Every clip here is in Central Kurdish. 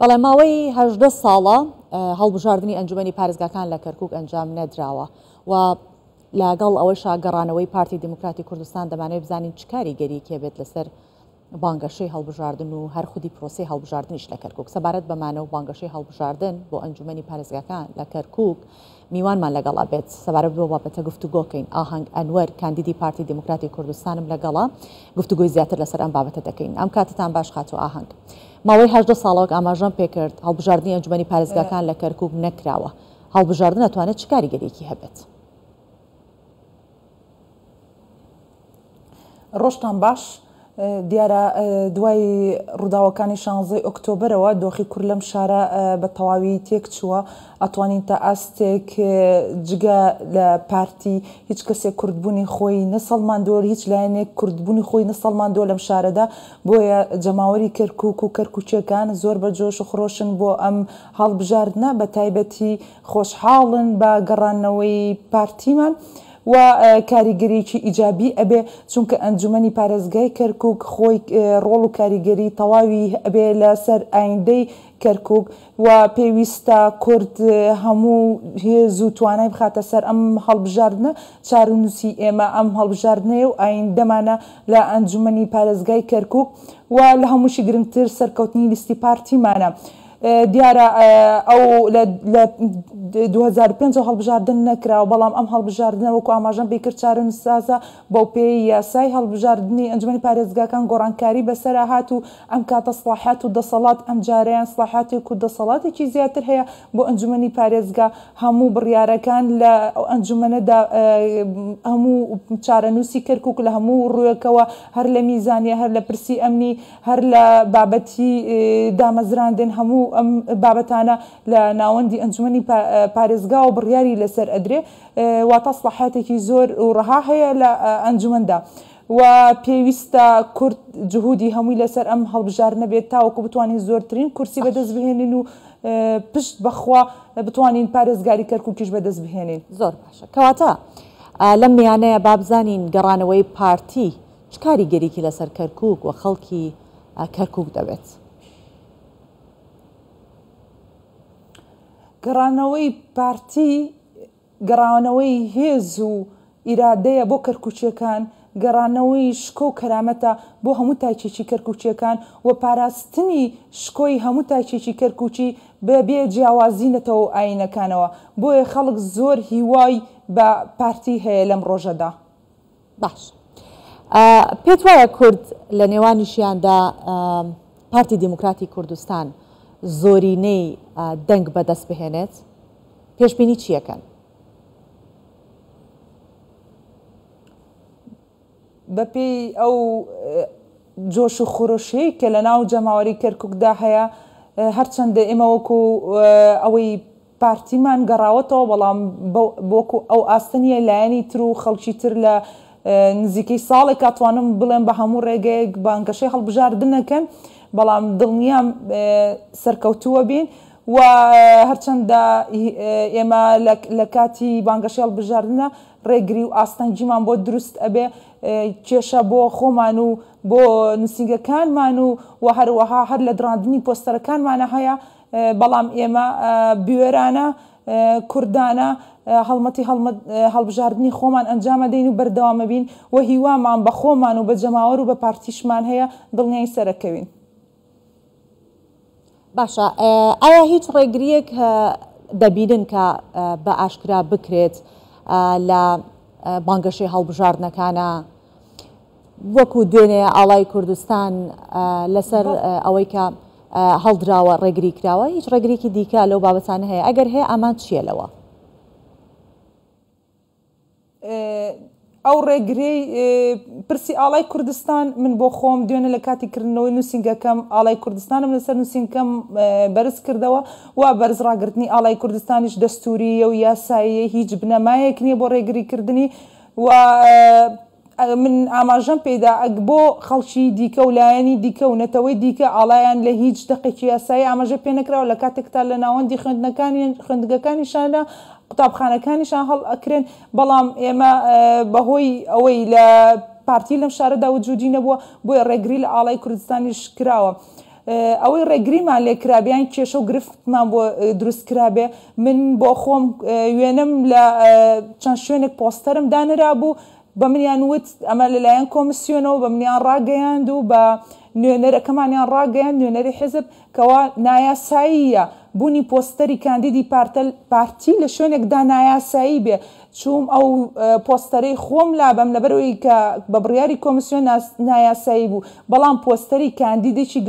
بەڵێ ماوەی هەژدە ساڵە هەڵبژاردننی ئەنجومی پارێزگاکان لە کەرکک ئەنجام نەدراوە و لەگەڵ ئەوەی شاگەڕانەوەی پارتی دیموکراتی کوردستان دەمانێت بزانین چکاری گەری کێبێت لەسەر بانگەشەی هەڵبژاردن و هەر خودی پرۆسی هەڵبژاردنیش لە کەرکک سەبارەت بەمانە و بانگەشەی هەڵبژاردن بۆ ئەنجومی پارێزگاکان لە کەرکک میوانمان لەگەڵ ئەبێت سەبارەت بەو بابەتە گفتوگۆکەین، ئاهەنگ ئەنوەر، کاندیدی پارتی دیموکراتی کوردستانم لەگەڵە، گفتوگۆی زیاتر لەسەر ئەم بابەتە دەکەین. ئەم کاتەتان باش خاتوو ئاهەنگ. ماوەی هەژدە ساڵە وەک ئاماژەم پێکرد هەڵبژاردنی ئەنجومەنی پارێزگاکان لە کەرکوک نەکراوە. هەڵبژاردن ئەتوانێت چ کاریگەریەکی هەبێت؟ ڕۆژتان باش، دیارە دوای ڕووداوەکانی شانزەی ئۆکتۆبەرەوە دۆخی کورد لەم شارە بە تەواوی تێکچووە، ئەتوانین تا ئاستێک جگە لە پارتی هیچ کەسێک کوردبوونی خۆی نەسەڵماندووە، هیچ لایەنێک کوردبوونی خۆی نەسەڵماندووە لەم شارەدا، بۆیە جەماوەری کەرکووک و کەرکووکییەکان زۆر بە جۆش و خرۆشن بۆ ئەم هەڵبژاردنە، بەتایبەتی خۆشحاڵن بە گەڕانەوەی پارتیمان و کاریگەریەکی ئیجابی ئەبێ چونکە ئەنجومەنی پارێزگای کەرکوک خۆی ڕۆڵ و کاریگەری تەواوی ئەبێ لە سەر ئایندەی کەرکوک و پێویستە کورد هەموو هێز و توانای بخاتە سەر ئەم هەڵبژاردنە چارەنوسی ئێمە ئەم هەڵبژاردنەیە و ئایندەمانە لە ئەنجومەنی پارێزگای کەرکوک و لە هەمووشی گرنگتر سەرکەوتنی لیستی پارتیمانە. دیارە ئەو لە لە دوو هەزار و پێنج هەڵبژاردن نەکراوە، بەڵام ئەم هەڵبژاردنە وەکو ئاماژەم پێی کرد چارەنووسسازە، بەوپێیەی یاسای هەڵبژاردنی ئەنجومەنی پارێزگاکان گۆڕانکاری بەسەرا هات و ئەم کاتە سڵاحیات و دەسەڵات ئەمجارەیان سڵاحیاتێک و دەسەڵاتێکی زیاتر هەیە بۆ ئەنجومەنی پارێزگا هەموو بڕیارەکان لە ئەو ئەنجومەنەدا هەموو چارەنووسی کەرکوک لە هەموو ڕووێکەوە هەر لە میزانیە هەر لە پرسی ئەمنی هەر لە بابەتی دامەزراندن هەموو ئەم بابەتانە لە ناوەندی ئەنجومەنی پارێزگاوە بڕیاری لەسەر ئەدرێ واتا سڵاحیاتێکی زۆر و ڕەها هەیە لە ئەنجومەندا و پێویستە کورد جهودی هەمووی لەسەر ئەم هەڵبژاردنە بێت تاوەکو بتوانین زۆرترین کورسی بەدەست بهێنین و پشت بەخوا بتوانین پارێزگاری کەرکوکیش بەدەست بهێنین. زۆر باشە کەواتە لەم میانەیە با بزانین گەڕانەوەی پارتی چ کاریگەریکی لەسەر کەرکوک و خەڵکی کەرکوک دەبێت؟ گەڕانەوەی پارتی گەڕانەوەی هێز و ئیرادەیە بۆ کەرکوکیەکان، گەڕانەوەی شکۆ و کەرامەتە بۆ هەموو تاکێکی کەرکوکیەکان و پاراستنی شکۆی هەموو تاکێکی کەرکوکی بە بێ جیاوازی نەتەوە و ئایینەکانەوە، بۆیە خەڵک زۆر هیوای بە پارتی هەیە لەم ڕۆژەدا. باش پێت وایە کورد لە نێوانیشیاندا پارتی دیموکراتی کوردستان زۆرینەی دەنگ بەدەست بهێنێت؟ پێشبینی چیەکەن؟ بەپێی ئەو جۆش و خۆرۆشەی کە لە ناو جەماوەری کەرکوکدا هەیە هەرچەندە ئێمە وەکو ئەوەی پارتیمان گەڕاوەتەوە بەڵام وەکو ئەو ئاستە نییە لایەنی تر و خەڵکی تر لە نزیکەی ساڵێکە توانم بڵێم بە هەموو ڕێگەیەک بانگەشەی هەڵبژاردن ئەکەن بەڵام دڵنیام سەرکەوتووە بین و هەرچەندە ئێمە لە کاتی بانگەشەی هەڵبژاردندا ڕێگری و ئاستەنگیمان بۆ دروست ئەبێ کێشە بۆ خۆمان و بۆ نووسینگەکانمان و و هەروەها هەر لە دڕاندنی پۆستەرەکانمانە هەیە بەڵام ئێمە بوێرانە، کوردانە هەڵمەتی هەڵمەت هەڵبژاردنی خۆمان ئەنجامەدەین و بەردەوامەبین و هیوامان بە خۆمان و بە جەماوەر و بە پارتیشمان هەیە دڵنیای سەرەکەوین. باشە ئایا هیچ ڕێگریەک دەبینن کە بە ئاشکرا بکرێت لە بانگەشەی هەڵبژاردنەکانا، وەکو دوێنێ ئاڵای کوردستان لەسەر ئەوەی کە هەڵدراوە ڕێگری کراوە هیچ ڕێگریکی دیکە لەو بابەتانە هەیە ئەگەر هەیە ئامانج چییە لەوە؟ ئەو ڕێگرەی پرسی ئاڵای کوردستان من بۆ خۆم دوێنێ لە کاتی کردنەوەی نووسینگەکەم ئاڵای کوردستانم لەسەر نووسینکەم بەرز کردەوە و بەرز ڕاگررتنی ئاڵای کوردستانیش دەستوریە و یاساییە هیچ بنەمایەک نییە بۆ ڕێگریکردنی و من ئاماژەم پێیدا ئەک بۆ خەڵکی دیکە و لایەنی دیکە و نەتەوەی دیکە ئاڵایان لە هیچ دەقێکی یاسایی ئاماژە پێ نەکراوە لە کاتێکدا لە ناوەندی خوێندنەکانی خوێندگەکانیشان لە قوتابخانەکانیشان هەڵ ئەکرێن بەڵام ئێمە بە هۆی ئەوەی لە پارتی لەم شارەدا وجودی نەبووە بۆیە ڕێگری لە ئاڵای کوردستانیش کراوە. ئەوەی ڕێگریمان لێ کرابێ یان کێشە و گرفتمان بۆ دروست کرابێ من بۆ خۆم وێنەم لە چەند شوێنێک پۆستەرم دانرابوو بە منیان وت ئەمە لەلایەن کۆمسیۆنەوە بە منیان ڕاگەیاند و بە نوێنەرەکەمانیان ڕاگەیاند نوێنەری حیزب کەوا نایاساییە بوونی پۆستەری کاندیدی پارتی لە شوێنێکدا نایاسایی بێ چووم ئەو پۆستەرەی خۆم لابەم لەبەرئەوەی کە بە بڕیاری کۆمسیۆن نایاسایی بوو، بەڵام پۆستەری کاندیدێکی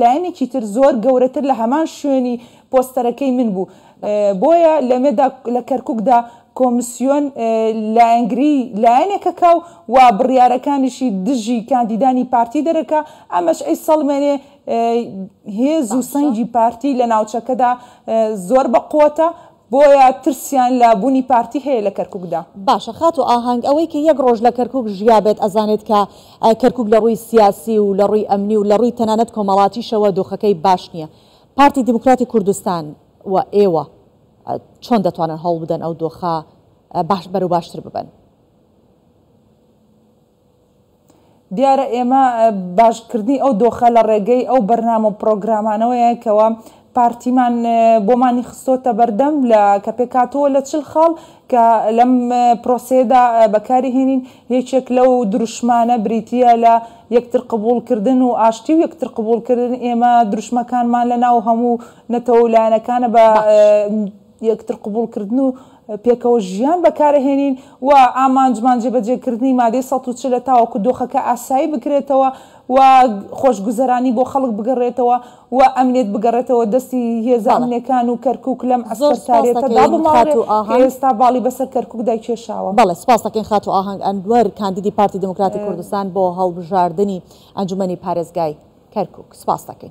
لایەنێکی تر زۆر گەورەتر لە هەمان شوێنی پۆستەرەکەی من بوو، بۆیە لەمێدا لە کەرکوکدا کۆمسیۆن لایەنگری لایەنێکەکا و بڕیارەکانیشی دژی کاندیدانی پارتی دەرەکا، ئەمەش ئەیسەڵمێنێ هێز و سەنگی پارتی لە ناوچەکەدا زۆر بە قوەتە. بۆیە ترسیان لە بونی پارتی هەیە لە کەرکوکدا. باشە خاتو ئاهەنگ ئەوەی کە یەک ڕۆژ لە کەرکوک ژیابێت ئەزانێت کە کەرکوک لە ڕووی سیاسی و لە ڕووی ئەمنی و لە ڕووی تەنانەت کۆمەڵاتیشەوە دۆخەکەی باش نیە پارتی دیموکراتی کوردستان و ئێوە چۆن دەتوانن هەوڵ بدەن ئەو دۆخە باش بەرەو باشتر ببەن؟ دیارە ئێمە باشکردنی ئەو دۆخە لە ڕێگەی ئەو بەرنامە و پڕۆگرامانەوەیە کەوا پارتیمان بۆمانی خستۆتە بەردەم لە کە پێکاتەوە لە چل خاڵ کە لەم پرۆسەیەدا بەکاری هێنین یەکێک لەو دروشمانە بریتیە لە یەکتر قبوڵکردن و ئاشتی و یەکتر قبوڵکردن ئێمە دروشمەکانمان لە ناو هەموو نەتەوە و لایەنەکانە بە یەکتر قبوڵکردن و پێکەوە ژیان بەکارهێنین و ئامانجمان جێبەجێکردنی مادەی سەد و چل ە تاوەکو دۆخەکە ئاسایی بکرێتەوە و خۆشگوزەرانی بۆ خەڵک بگەڕێتەوە و ئەمنیت بگەڕێتەوە دەستی هێزە ئەمنیەکان و کەرکوک لەم عەسکەرتاریەتە دابماڵرێ کە ئێستا باڵی بەسەر کەرکوکدا کێشاوە. بەڵێ سپاست دەکەین خاتوو ئاهەنگ ئەنوەر کاندیدی پارتی دیموکراتی کوردستان بۆ هەڵبژاردنی ئەنجومەنی پارێزگای کەرکوک. سپاست دەکەین.